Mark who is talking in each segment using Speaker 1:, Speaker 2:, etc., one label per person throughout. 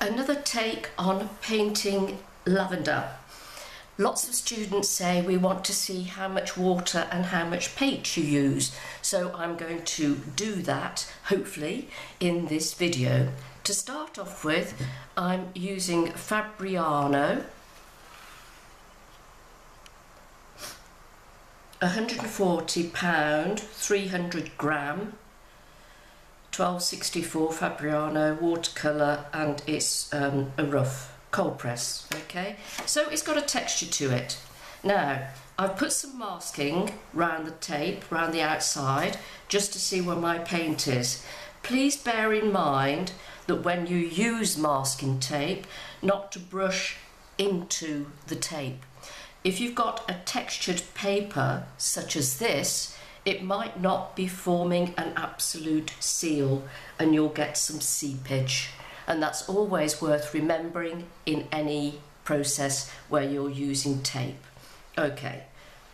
Speaker 1: another take on painting lavender. Lots of students say we want to see how much water and how much paint you use. So I'm going to do that, hopefully, in this video. To start off with, I'm using Fabriano 140 pound, 300 gram 1264 Fabriano watercolour and it's um, a rough cold press okay? So it's got a texture to it. Now I've put some masking round the tape round the outside just to see where my paint is. Please bear in mind that when you use masking tape not to brush into the tape. If you've got a textured paper such as this it might not be forming an absolute seal and you'll get some seepage. And that's always worth remembering in any process where you're using tape. Okay,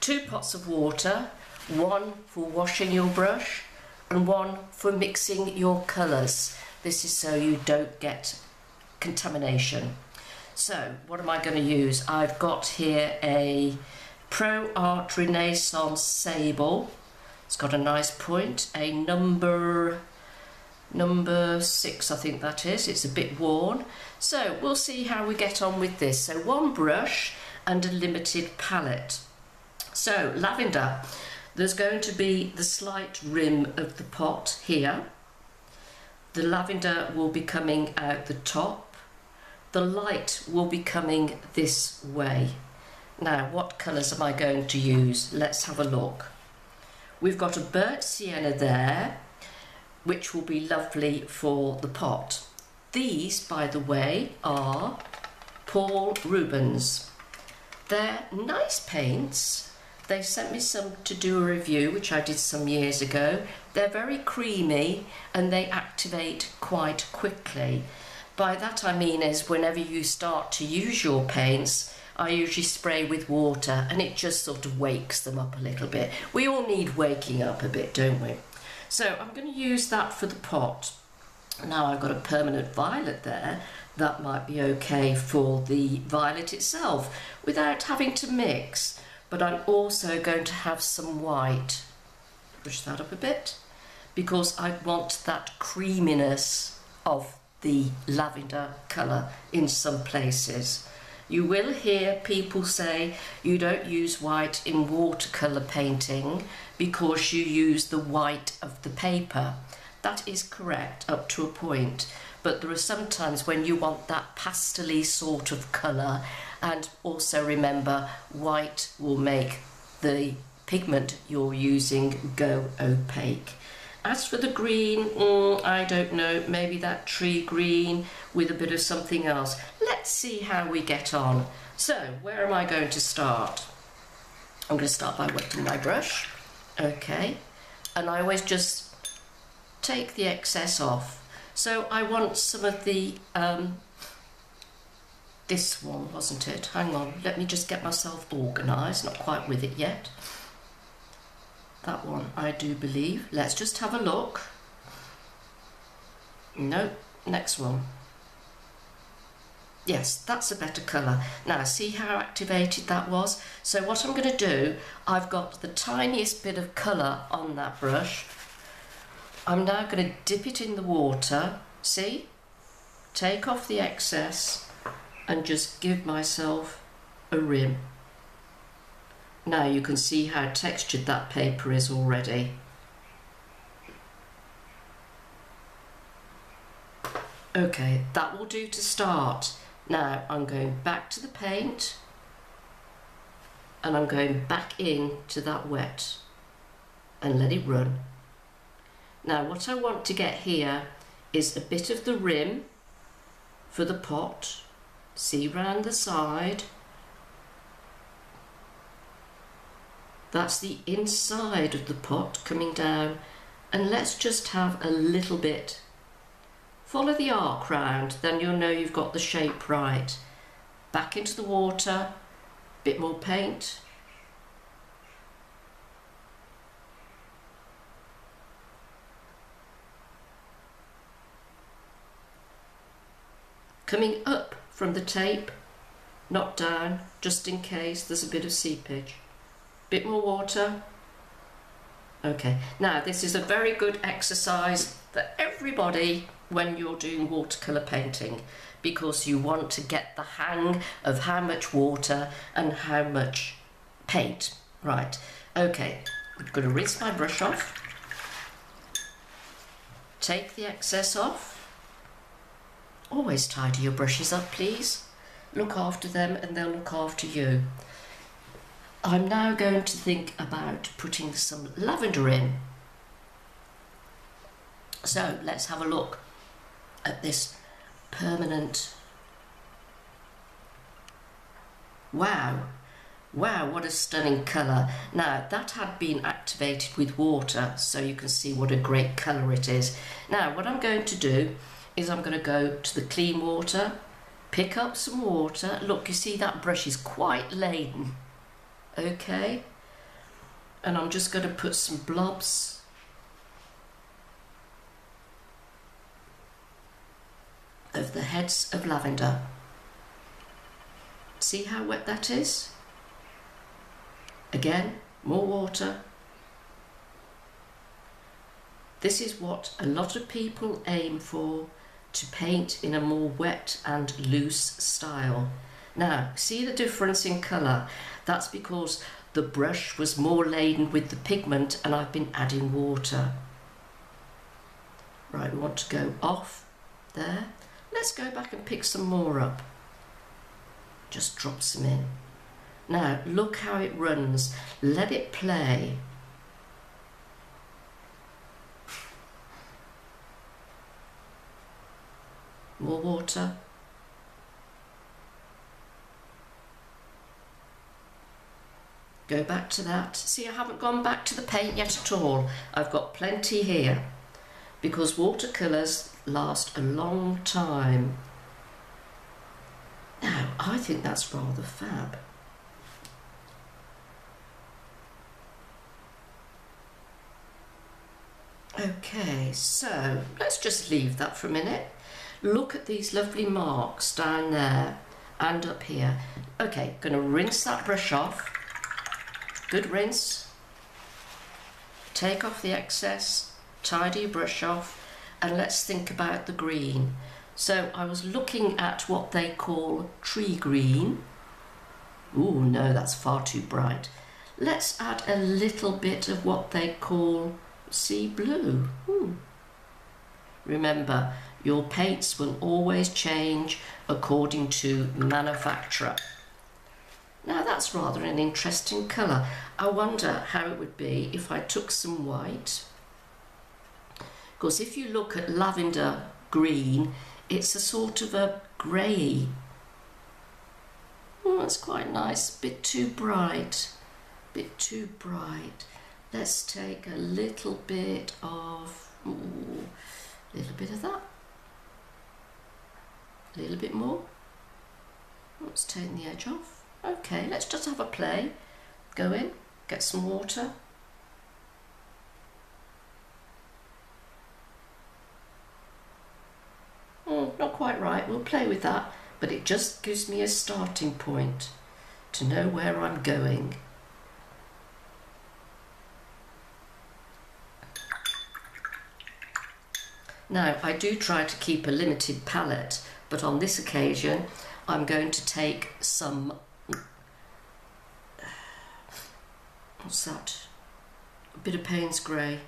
Speaker 1: two pots of water, one for washing your brush and one for mixing your colours. This is so you don't get contamination. So what am I going to use? I've got here a Pro Art Renaissance Sable it's got a nice point, a number number six I think that is, it's a bit worn. So we'll see how we get on with this. So one brush and a limited palette. So lavender, there's going to be the slight rim of the pot here. The lavender will be coming out the top. The light will be coming this way. Now what colours am I going to use? Let's have a look. We've got a burnt sienna there, which will be lovely for the pot. These, by the way, are Paul Rubens. They're nice paints. They sent me some to do a review, which I did some years ago. They're very creamy and they activate quite quickly. By that I mean is whenever you start to use your paints, I usually spray with water and it just sort of wakes them up a little bit. We all need waking up a bit, don't we? So I'm going to use that for the pot. Now I've got a permanent violet there. That might be okay for the violet itself without having to mix. But I'm also going to have some white. Push that up a bit because I want that creaminess of the lavender colour in some places. You will hear people say you don't use white in watercolour painting because you use the white of the paper. That is correct up to a point, but there are sometimes when you want that pastely sort of colour and also remember white will make the pigment you're using go opaque. As for the green, mm, I don't know, maybe that tree green with a bit of something else. Let's see how we get on. So, where am I going to start? I'm going to start by wetting my brush. Okay. And I always just take the excess off. So I want some of the, um, this one, wasn't it? Hang on, let me just get myself organised, not quite with it yet. That one, I do believe. Let's just have a look. No, next one. Yes, that's a better colour. Now, see how activated that was? So what I'm going to do, I've got the tiniest bit of colour on that brush. I'm now going to dip it in the water. See? Take off the excess and just give myself a rim. Now you can see how textured that paper is already. Okay, that will do to start. Now I'm going back to the paint and I'm going back in to that wet and let it run. Now what I want to get here is a bit of the rim for the pot, see round the side That's the inside of the pot coming down and let's just have a little bit. Follow the arc round, then you'll know you've got the shape right. Back into the water, bit more paint. coming up from the tape, not down, just in case there's a bit of seepage. Bit more water. Okay, now this is a very good exercise for everybody when you're doing watercolour painting because you want to get the hang of how much water and how much paint. Right, okay, I'm going to rinse my brush off. Take the excess off. Always tidy your brushes up, please. Look after them and they'll look after you. I'm now going to think about putting some lavender in. So let's have a look at this permanent. Wow, wow, what a stunning colour. Now that had been activated with water so you can see what a great colour it is. Now what I'm going to do is I'm going to go to the clean water, pick up some water. Look, you see that brush is quite laden. Okay. And I'm just going to put some blobs of the heads of lavender. See how wet that is? Again, more water. This is what a lot of people aim for to paint in a more wet and loose style. Now, see the difference in colour? That's because the brush was more laden with the pigment and I've been adding water. Right, we want to go off there. Let's go back and pick some more up. Just drop some in. Now, look how it runs. Let it play. More water. Go back to that. See, I haven't gone back to the paint yet at all. I've got plenty here because watercolours last a long time. Now, I think that's rather fab. Okay, so let's just leave that for a minute. Look at these lovely marks down there and up here. Okay, going to rinse that brush off. Good rinse. Take off the excess, tidy brush off, and let's think about the green. So I was looking at what they call tree green. Oh no, that's far too bright. Let's add a little bit of what they call sea blue. Hmm. Remember, your paints will always change according to manufacturer. Now that's rather an interesting colour. I wonder how it would be if I took some white. Because if you look at lavender green, it's a sort of a grey. Oh, that's quite nice. Bit too bright. Bit too bright. Let's take a little bit of, a little bit of that. A little bit more. Let's take the edge off. Okay, let's just have a play. Go in, get some water. Mm, not quite right, we'll play with that, but it just gives me a starting point to know where I'm going. Now, I do try to keep a limited palette but on this occasion I'm going to take some what's that a bit of Payne's grey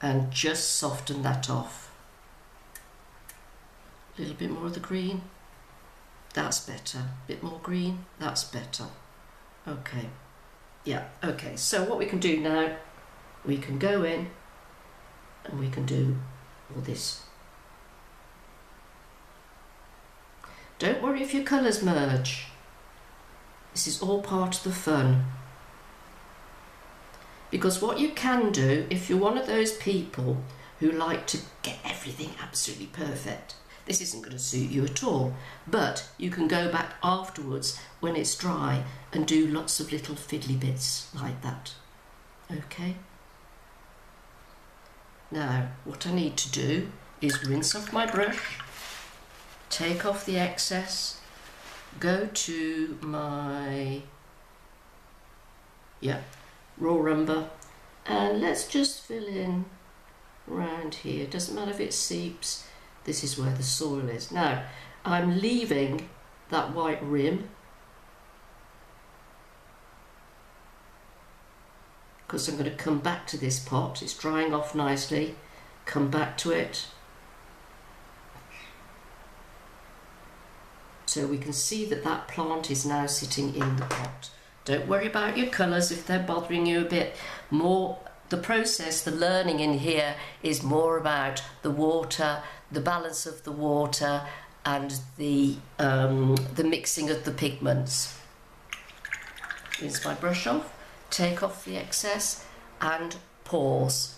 Speaker 1: and just soften that off. A little bit more of the green. That's better. A bit more green. That's better. Okay. Yeah. Okay. So what we can do now we can go in and we can do all this. Don't worry if your colours merge. This is all part of the fun. Because what you can do, if you're one of those people who like to get everything absolutely perfect, this isn't going to suit you at all. But you can go back afterwards when it's dry and do lots of little fiddly bits like that. Okay? Now, what I need to do is rinse off my brush take off the excess, go to my, yeah, raw umber, and let's just fill in around here. Doesn't matter if it seeps, this is where the soil is. Now, I'm leaving that white rim because I'm going to come back to this pot. It's drying off nicely. Come back to it. So we can see that that plant is now sitting in the pot. Don't worry about your colours if they're bothering you a bit. More the process, the learning in here is more about the water, the balance of the water, and the um, the mixing of the pigments. Rinse my brush off, take off the excess, and pause.